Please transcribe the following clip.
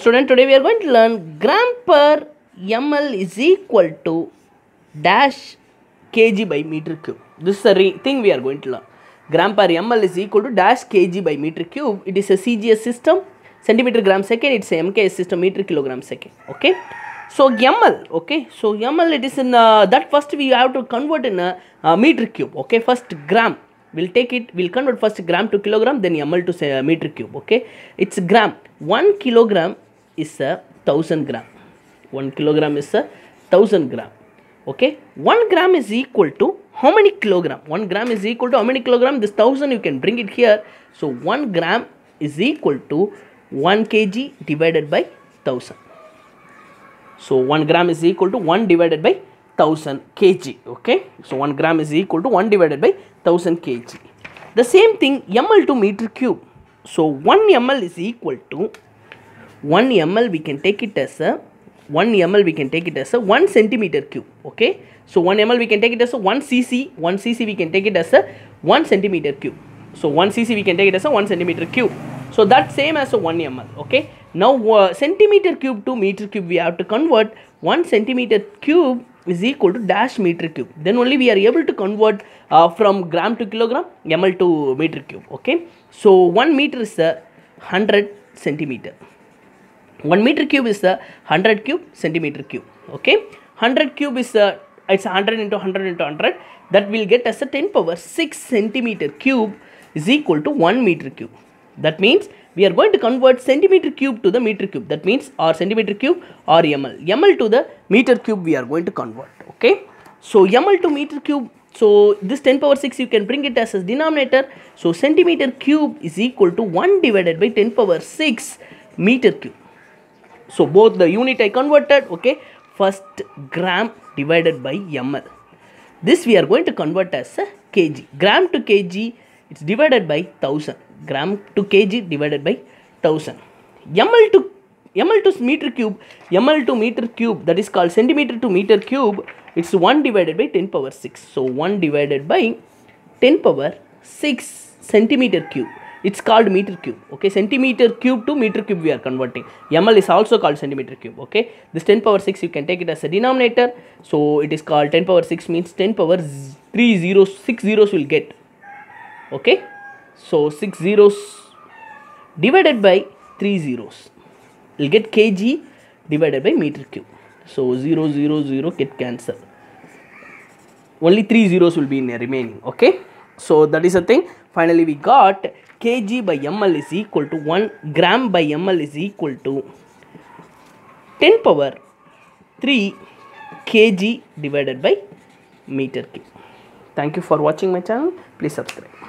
Student, today we are going to learn gram per ml is equal to dash kg by meter cube. This is the thing we are going to learn. Gram per ml is equal to dash kg by meter cube. It is a CGS system, centimeter gram second. It's a MKS system, meter kilogram second. Okay. So ml, okay. So ml, it is in uh, that first we have to convert in a uh, meter cube. Okay. First gram. We'll take it. We'll convert first gram to kilogram, then ml to say, uh, meter cube. Okay. It's gram. One kilogram is a thousand gram. One kilogram is a thousand gram. Okay. One gram is equal to how many kilogram? One gram is equal to how many kilogram? This thousand you can bring it here. So one gram is equal to one kg divided by thousand. So 1 gram is equal to 1 divided by 1000 kg. Okay. So 1 gram is equal to 1 divided by 1000 kg. The same thing ml to meter cube. So 1 ml is equal to 1 ml we can take it as a 1 ml we can take it as a 1 centimeter cube. Okay. So 1 ml we can take it as a 1 cc. 1 cc we can take it as a 1 centimeter cube. So 1 cc we can take it as a 1 centimeter cube. So that same as a 1 ml. Okay. Now uh, centimeter cube to meter cube we have to convert 1 centimeter cube is equal to dash meter cube. Then only we are able to convert uh, from gram to kilogram ml to meter cube. Okay. So 1 meter is a 100 centimeter. 1 meter cube is the 100 cube centimeter cube. Okay. 100 cube is a it's 100 into 100 into 100 that will get as a 10 power 6 centimeter cube is equal to 1 meter cube. That means we are going to convert centimeter cube to the meter cube. That means or centimeter cube or ml. ml to the meter cube we are going to convert. Okay. So ml to meter cube. So this 10 power 6 you can bring it as a denominator. So centimeter cube is equal to 1 divided by 10 power 6 meter cube. So both the unit I converted. Okay. First gram divided by ml. This we are going to convert as kg. Gram to kg it's divided by 1000 gram to kg divided by 1000 ml to ml to meter cube ml to meter cube that is called centimeter to meter cube it's 1 divided by 10 power 6 so 1 divided by 10 power 6 centimeter cube it's called meter cube okay? Centimeter cube to meter cube we are converting. Ml is also called centimeter cube okay? This 10 power 6 you can take it as a denominator. So it is called 10 power 6 means 10 power 3 zeros 6 zeros will get okay? So 6 zeros divided by 3 zeros you'll get kg divided by meter cube. So 0 0 0 get cancelled. Only 3 zeros will be in remaining okay so that is the thing. Finally we got kg by ml is equal to 1 gram by ml is equal to 10 power 3 kg divided by meter cube. Thank you for watching my channel. Please subscribe